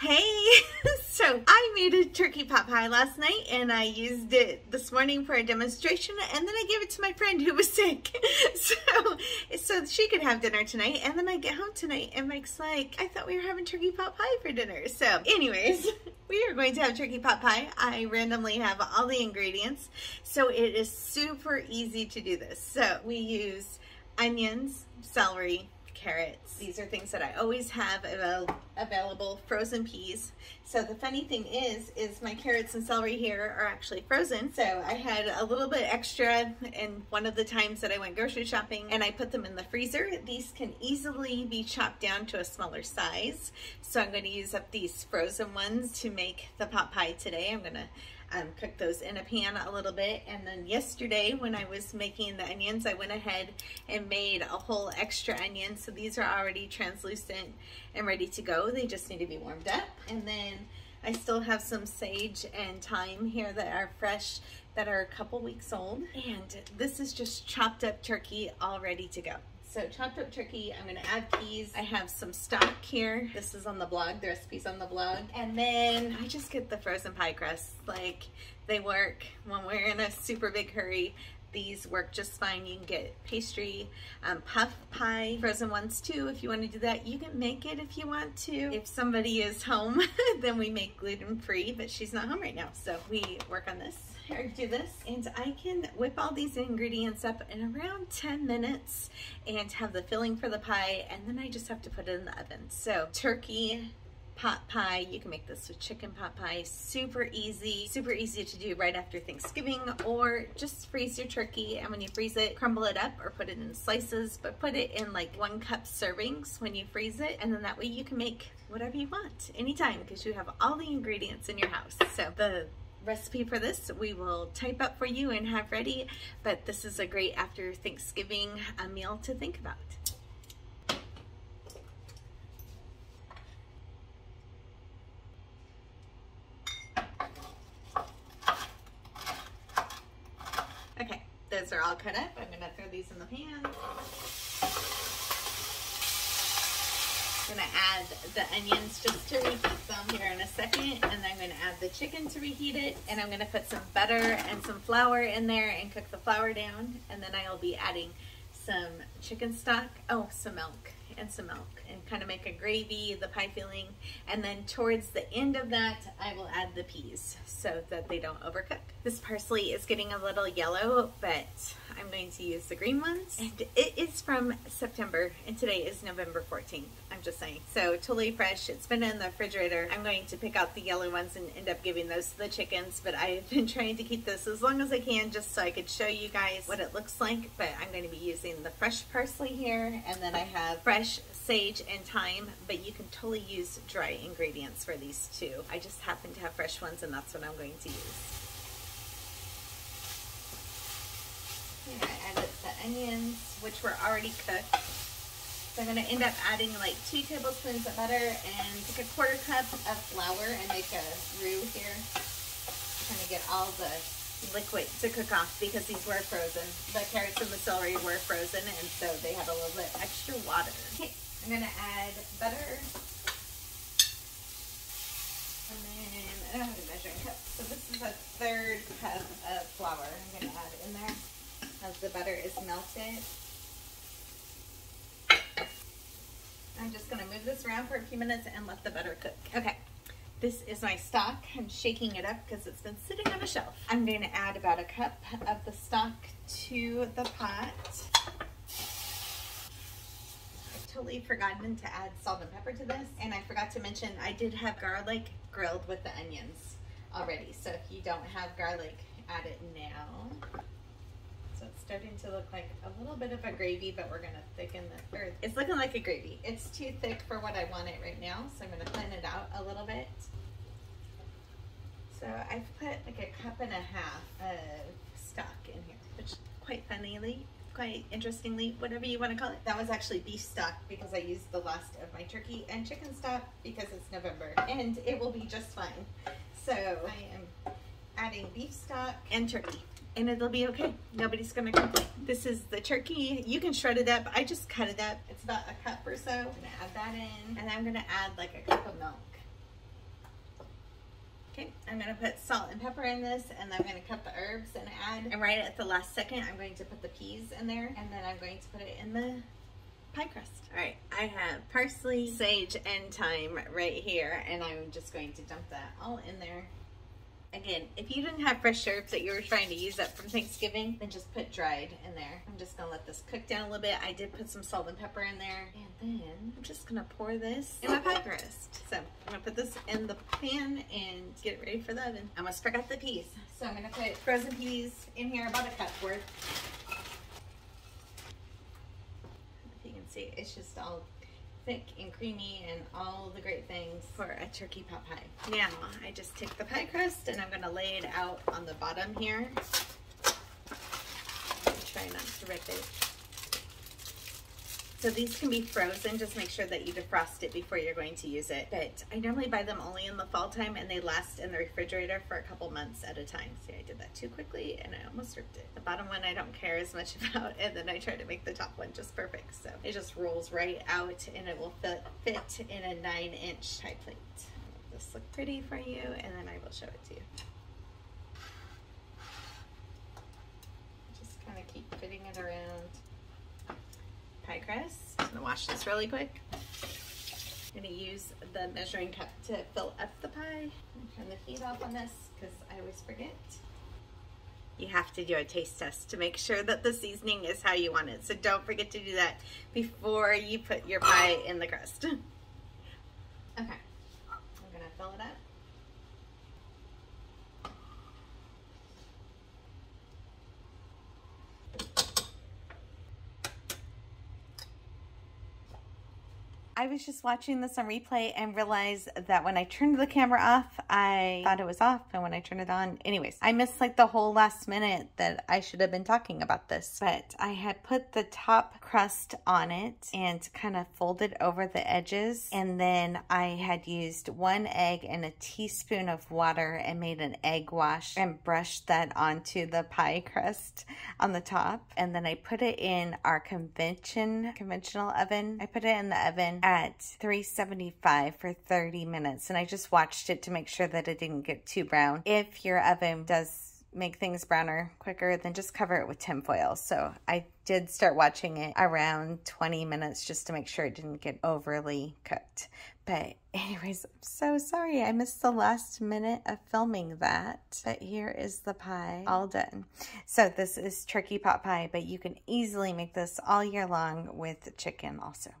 Hey, so I made a turkey pot pie last night and I used it this morning for a demonstration and then I gave it to my friend who was sick. So, so she could have dinner tonight and then I get home tonight and Mike's like, I thought we were having turkey pot pie for dinner. So anyways, we are going to have turkey pot pie. I randomly have all the ingredients. So it is super easy to do this. So we use onions, celery, carrots. These are things that I always have avail available, frozen peas. So the funny thing is, is my carrots and celery here are actually frozen. So I had a little bit extra in one of the times that I went grocery shopping and I put them in the freezer. These can easily be chopped down to a smaller size. So I'm going to use up these frozen ones to make the pot pie today. I'm going to um, cook those in a pan a little bit. And then yesterday when I was making the onions, I went ahead and made a whole extra onion. So these are already translucent and ready to go. They just need to be warmed up. And then I still have some sage and thyme here that are fresh that are a couple weeks old. And this is just chopped up turkey all ready to go. So chopped up turkey, I'm gonna add peas. I have some stock here. This is on the blog, the recipe's on the blog. And then I just get the frozen pie crusts. Like they work when we're in a super big hurry. These work just fine. You can get pastry, um, puff pie, frozen ones too if you want to do that. You can make it if you want to. If somebody is home, then we make gluten free, but she's not home right now. So we work on this or do this and I can whip all these ingredients up in around 10 minutes and have the filling for the pie and then I just have to put it in the oven. So turkey, pot pie. You can make this with chicken pot pie. Super easy, super easy to do right after Thanksgiving or just freeze your turkey and when you freeze it, crumble it up or put it in slices, but put it in like one cup servings when you freeze it and then that way you can make whatever you want anytime because you have all the ingredients in your house. So the recipe for this we will type up for you and have ready, but this is a great after Thanksgiving a meal to think about. Are all cut up. I'm gonna throw these in the pan. I'm gonna add the onions just to reheat them here in a second and then I'm gonna add the chicken to reheat it and I'm gonna put some butter and some flour in there and cook the flour down and then I'll be adding some chicken stock, oh some milk and some milk and kind of make a gravy, the pie filling and then towards the end of that I will add the peas so that they don't overcook. This parsley is getting a little yellow but I'm going to use the green ones and it is from September and today is November 14th. I'm just saying. So totally fresh. It's been in the refrigerator. I'm going to pick out the yellow ones and end up giving those to the chickens, but I've been trying to keep this as long as I can just so I could show you guys what it looks like, but I'm going to be using the fresh parsley here, and then I have fresh sage and thyme, but you can totally use dry ingredients for these too. I just happen to have fresh ones, and that's what I'm going to use. Here I added the onions, which were already cooked. So I'm going to end up adding like two tablespoons of butter and take a quarter cup of flour and make a roux here. Trying to get all the liquid to cook off because these were frozen. The carrots and the celery were frozen and so they had a little bit extra water. Okay, I'm going to add butter. And then, I don't have a measuring cup. So this is a third cup of flour I'm going to add in there as the butter is melted. I'm just gonna move this around for a few minutes and let the butter cook. Okay, this is my stock. I'm shaking it up because it's been sitting on a shelf. I'm gonna add about a cup of the stock to the pot. I totally forgotten to add salt and pepper to this. And I forgot to mention, I did have garlic grilled with the onions already. So if you don't have garlic, add it now starting to look like a little bit of a gravy, but we're gonna thicken the, or it's looking like a gravy. It's too thick for what I want it right now, so I'm gonna thin it out a little bit. So I've put like a cup and a half of stock in here, which quite funnily, quite interestingly, whatever you want to call it. That was actually beef stock because I used the last of my turkey and chicken stock because it's November and it will be just fine. So I am adding beef stock and turkey and it'll be okay. Nobody's gonna complain. This is the turkey. You can shred it up. I just cut it up. It's about a cup or so. I'm gonna add that in. And I'm gonna add like a cup of milk. Okay, I'm gonna put salt and pepper in this and I'm gonna cut the herbs and add. And right at the last second, I'm going to put the peas in there and then I'm going to put it in the pie crust. All right, I have parsley, sage, and thyme right here and I'm just going to dump that all in there. Again, if you didn't have fresh herbs that you were trying to use up from Thanksgiving, then just put dried in there. I'm just gonna let this cook down a little bit. I did put some salt and pepper in there. And then I'm just gonna pour this in my pie crust. So I'm gonna put this in the pan and get it ready for the oven. I almost forgot the peas. So I'm gonna put frozen peas in here, about a cup worth. If you can see, it's just all thick and creamy and all the great things for a turkey pot pie. Now, I just take the pie crust and I'm gonna lay it out on the bottom here. Try not to rip it. So these can be frozen. Just make sure that you defrost it before you're going to use it. But I normally buy them only in the fall time and they last in the refrigerator for a couple months at a time. See, I did that too quickly and I almost ripped it. The bottom one I don't care as much about and then I try to make the top one just perfect. So it just rolls right out and it will fit, fit in a nine inch pie plate. This look pretty for you and then I will show it to you. Just kind of keep fitting it around crust. I'm gonna wash this really quick. I'm gonna use the measuring cup to fill up the pie. Turn the heat off on this because I always forget. You have to do a taste test to make sure that the seasoning is how you want it. So don't forget to do that before you put your pie in the crust. Okay, I'm gonna fill it up. I was just watching this on replay and realized that when I turned the camera off, I thought it was off. And when I turned it on, anyways, I missed like the whole last minute that I should have been talking about this. But I had put the top crust on it and kind of folded over the edges. And then I had used one egg and a teaspoon of water and made an egg wash and brushed that onto the pie crust on the top. And then I put it in our convention, conventional oven. I put it in the oven at 375 for 30 minutes and I just watched it to make sure that it didn't get too brown. If your oven does make things browner quicker, then just cover it with tinfoil. So I did start watching it around 20 minutes just to make sure it didn't get overly cooked. But anyways, I'm so sorry. I missed the last minute of filming that. But here is the pie all done. So this is turkey pot pie, but you can easily make this all year long with chicken also.